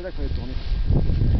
c'est là qu'il fallait tourner.